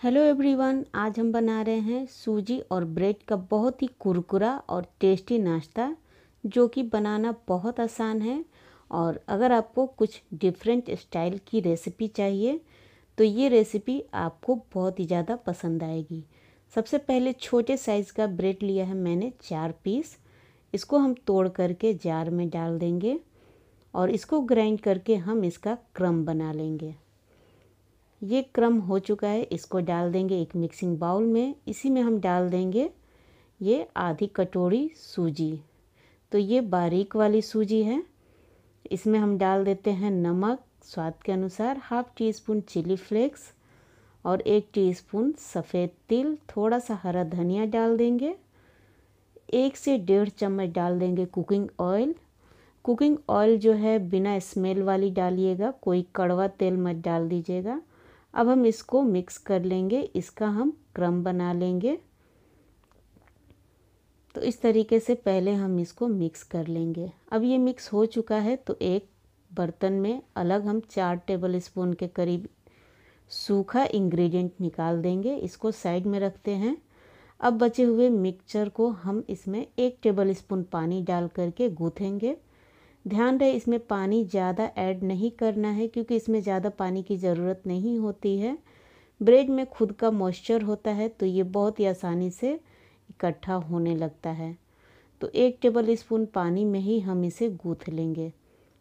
Hello everyone आज हम बना रहे हैं सूजी और ब्रेड का बहुत ही कुरकुरा और टेस्टी नाश्ता, जो कि बनाना बहुत आसान है। और अगर आपको कुछ डिफरेंट स्टाइल की रेसिपी चाहिए तो ये रेसिपी आपको बहुत ही ज़्यादा पसंद आएगी। सबसे पहले छोटे साइज़ का ब्रेड लिया है मैंने, चार पीस इसको हम तोड़ करके जार में डाल देंगे और इसको ग्राइंड करके हम इसका क्रम बना लेंगे। ये क्रम हो चुका है, इसको डाल देंगे एक मिक्सिंग बाउल में। इसी में हम डाल देंगे ये आधी कटोरी सूजी। तो ये बारीक वाली सूजी है। इसमें हम डाल देते हैं नमक, स्वाद के अनुसार half teaspoon chilli flakes और एक टीस्पून सफ़ेद तिल। थोड़ा सा हरा धनिया डाल देंगे। एक से डेढ़ चम्मच डाल देंगे कुकिंग ऑयल कुकिंग ऑयल जो है, बिना स्मेल वाली डालिएगा, कोई कड़वा तेल मत डाल दीजिएगा। अब हम इसको मिक्स कर लेंगे, इसका हम क्रम बना लेंगे। तो इस तरीके से पहले हम इसको मिक्स कर लेंगे। अब ये मिक्स हो चुका है तो एक बर्तन में अलग हम चार टेबल स्पून के करीब सूखा इंग्रेडिएंट निकाल देंगे। इसको साइड में रखते हैं। अब बचे हुए मिक्सचर को हम इसमें एक टेबल स्पून पानी डाल करके गूँथेंगे। ध्यान रहे, इसमें पानी ज़्यादा ऐड नहीं करना है क्योंकि इसमें ज़्यादा पानी की ज़रूरत नहीं होती है। ब्रेड में खुद का मॉइस्चर होता है तो ये बहुत ही आसानी से इकट्ठा होने लगता है। तो एक टेबल स्पून पानी में ही हम इसे गूँथ लेंगे।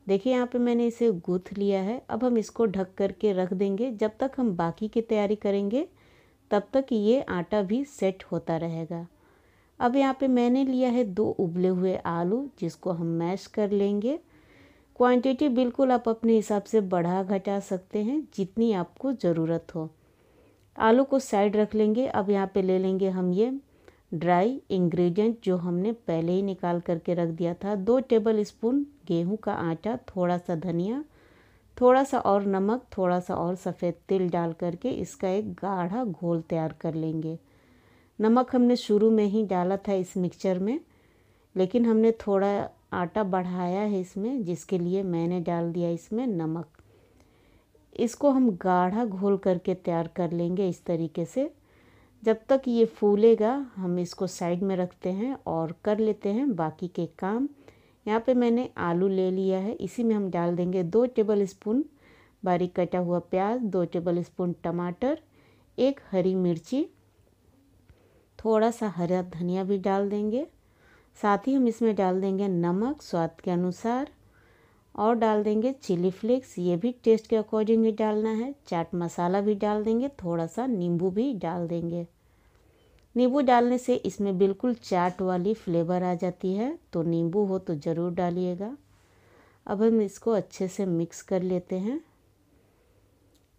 देखिए, यहाँ पे मैंने इसे गूँथ लिया है। अब हम इसको ढक करके रख देंगे। जब तक हम बाकी की तैयारी करेंगे, तब तक ये आटा भी सेट होता रहेगा। अब यहाँ पे मैंने लिया है दो उबले हुए आलू, जिसको हम मैश कर लेंगे। क्वांटिटी बिल्कुल आप अपने हिसाब से बढ़ा घटा सकते हैं, जितनी आपको ज़रूरत हो। आलू को साइड रख लेंगे। अब यहाँ पे ले लेंगे हम ये ड्राई इंग्रेडिएंट जो हमने पहले ही निकाल करके रख दिया था। दो टेबल स्पून गेहूँ का आटा थोड़ा सा धनिया थोड़ा सा और नमक थोड़ा सा और सफ़ेद तिल डाल करके इसका एक गाढ़ा घोल तैयार कर लेंगे। नमक हमने शुरू में ही डाला था इस मिक्सचर में, लेकिन हमने थोड़ा आटा बढ़ाया है इसमें, जिसके लिए मैंने डाल दिया इसमें नमक। इसको हम गाढ़ा घोल करके तैयार कर लेंगे इस तरीके से। जब तक ये फूलेगा, हम इसको साइड में रखते हैं और कर लेते हैं बाकी के काम। यहाँ पे मैंने आलू ले लिया है, इसी में हम डाल देंगे दो टेबल स्पून बारीक कटा हुआ प्याज, दो टेबल स्पून टमाटर, एक हरी मिर्ची थोड़ा सा हरा धनिया भी डाल देंगे। साथ ही हम इसमें डाल देंगे नमक स्वाद के अनुसार और डाल देंगे चिली फ्लेक्स। ये भी टेस्ट के अकॉर्डिंग ही डालना है। चाट मसाला भी डाल देंगे थोड़ा सा नींबू भी डाल देंगे। नींबू डालने से इसमें बिल्कुल चाट वाली फ्लेवर आ जाती है तो नींबू हो तो ज़रूर डालिएगा। अब हम इसको अच्छे से मिक्स कर लेते हैं।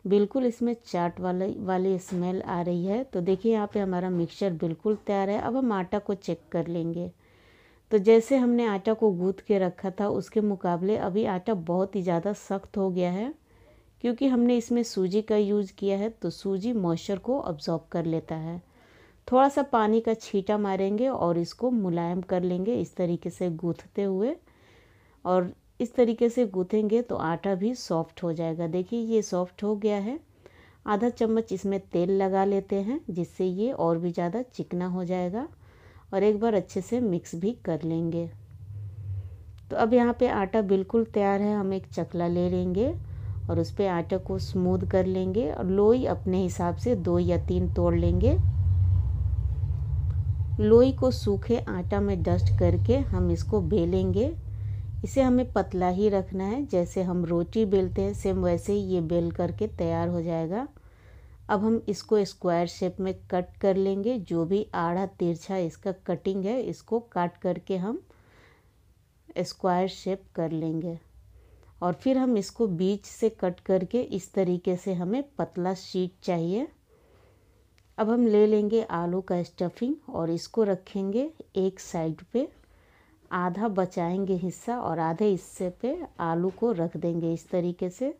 बिल्कुल इसमें चाट वाले, वाली स्मेल आ रही है। तो देखिए यहाँ पे हमारा मिक्सचर बिल्कुल तैयार है। अब हम आटा को चेक कर लेंगे। तो जैसे हमने आटा को गूँथ के रखा था, उसके मुकाबले अभी आटा बहुत ही ज़्यादा सख्त हो गया है। क्योंकि हमने इसमें सूजी का यूज़ किया है तो सूजी मॉइस्चर को अब्जॉर्ब कर लेता है। थोड़ा सा पानी का छीटा मारेंगे और इसको मुलायम कर लेंगे इस तरीके से गूँथते हुए। और इस तरीके से गूँथेंगे तो आटा भी सॉफ्ट हो जाएगा। देखिए, ये सॉफ्ट हो गया है। आधा चम्मच इसमें तेल लगा लेते हैं, जिससे ये और भी ज़्यादा चिकना हो जाएगा और एक बार अच्छे से मिक्स भी कर लेंगे। तो अब यहाँ पे आटा बिल्कुल तैयार है, हम एक चकला ले लेंगे और उस पर आटा को स्मूद कर लेंगे और लोई अपने हिसाब से दो या तीन तोड़ लेंगे। लोई को सूखे आटा में डस्ट करके हम इसको बेलेंगे। इसे हमें पतला ही रखना है। जैसे हम रोटी बेलते हैं, सेम वैसे ही ये बेल करके तैयार हो जाएगा। अब हम इसको स्क्वायर शेप में कट कर लेंगे। जो भी आड़ा तिरछा इसका कटिंग है, इसको काट करके हम स्क्वायर शेप कर लेंगे। और फिर हम इसको बीच से कट करके इस तरीके से हमें पतला शीट चाहिए। अब हम ले लेंगे आलू का स्टफिंग और इसको रखेंगे एक साइड पे। आधा बचाएँगे हिस्सा और आधे हिस्से पे आलू को रख देंगे इस तरीके से।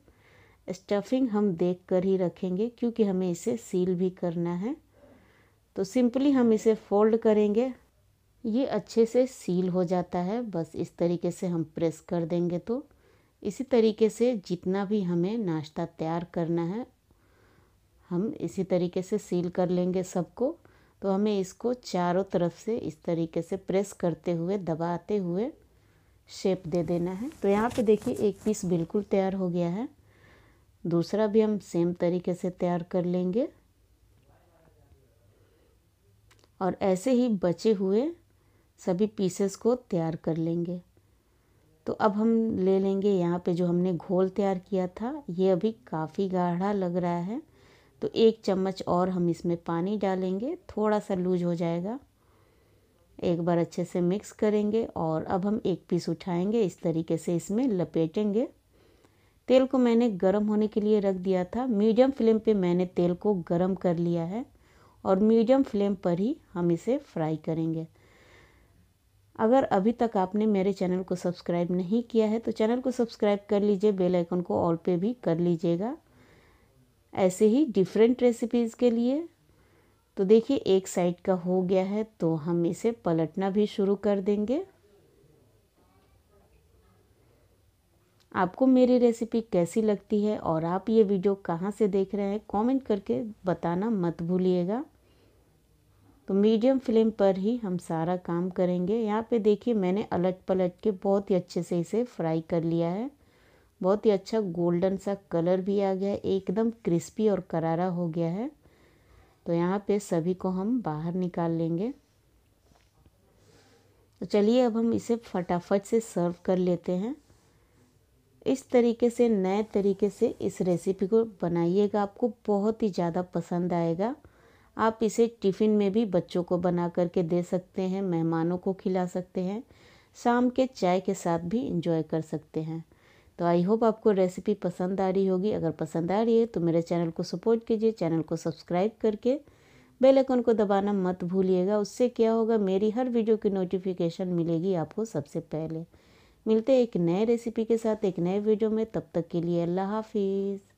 स्टफिंग हम देख कर ही रखेंगे क्योंकि हमें इसे सील भी करना है। तो सिंपली हम इसे फोल्ड करेंगे। ये अच्छे से सील हो जाता है। बस इस तरीके से हम प्रेस कर देंगे तो। इसी तरीके से जितना भी हमें नाश्ता तैयार करना है, हम इसी तरीके से सील कर लेंगे सबको। तो हमें इसको चारों तरफ़ से इस तरीके से प्रेस करते हुए, दबाते हुए शेप दे देना है। तो यहाँ पे देखिए, एक पीस बिल्कुल तैयार हो गया है। दूसरा भी हम सेम तरीके से तैयार कर लेंगे। और ऐसे ही बचे हुए सभी पीसेस को तैयार कर लेंगे। तो अब हम ले लेंगे यहाँ पे जो हमने घोल तैयार किया था। ये अभी काफ़ी गाढ़ा लग रहा है। तो एक चम्मच और हम इसमें पानी डालेंगे। थोड़ा सा लूज हो जाएगा। एक बार अच्छे से मिक्स करेंगे और अब हम एक पीस उठाएँगे। इस तरीके से इसमें लपेटेंगे। तेल को मैंने गरम होने के लिए रख दिया था। मीडियम फ्लेम पे मैंने तेल को गरम कर लिया है और मीडियम फ्लेम पर ही हम इसे फ्राई करेंगे। अगर अभी तक आपने मेरे चैनल को सब्सक्राइब नहीं किया है तो चैनल को सब्सक्राइब कर लीजिए। बेल आइकन को ऑल पे भी कर लीजिएगा। ऐसे ही डिफरेंट रेसिपीज़ के लिए। तो देखिए, एक साइड का हो गया है तो हम इसे पलटना भी शुरू कर देंगे। आपको मेरी रेसिपी कैसी लगती है और आप ये वीडियो कहाँ से देख रहे हैं कमेंट करके बताना मत भूलिएगा। तो मीडियम फ्लेम पर ही हम सारा काम करेंगे। यहाँ पे देखिए, मैंने अलट पलट के बहुत ही अच्छे से इसे फ्राई कर लिया है। बहुत ही अच्छा गोल्डन सा कलर भी आ गया है, एकदम क्रिस्पी और करारा हो गया है। तो यहाँ पे सभी को हम बाहर निकाल लेंगे। तो चलिए अब हम इसे फटाफट से सर्व कर लेते हैं। इस तरीके से, नए तरीके से इस रेसिपी को बनाइएगा, आपको बहुत ही ज़्यादा पसंद आएगा। आप इसे टिफ़िन में भी बच्चों को बना करके दे सकते हैं, मेहमानों को खिला सकते हैं, शाम के चाय के साथ भी इंजॉय कर सकते हैं। तो आई होप आपको रेसिपी पसंद आ रही होगी। अगर पसंद आ रही है तो मेरे चैनल को सपोर्ट कीजिए, चैनल को सब्सक्राइब करके बेल आइकन को दबाना मत भूलिएगा। उससे क्या होगा, मेरी हर वीडियो की नोटिफिकेशन मिलेगी आपको सबसे पहले। मिलते एक नए रेसिपी के साथ, एक नए वीडियो में। तब तक के लिए अल्लाह हाफिज़।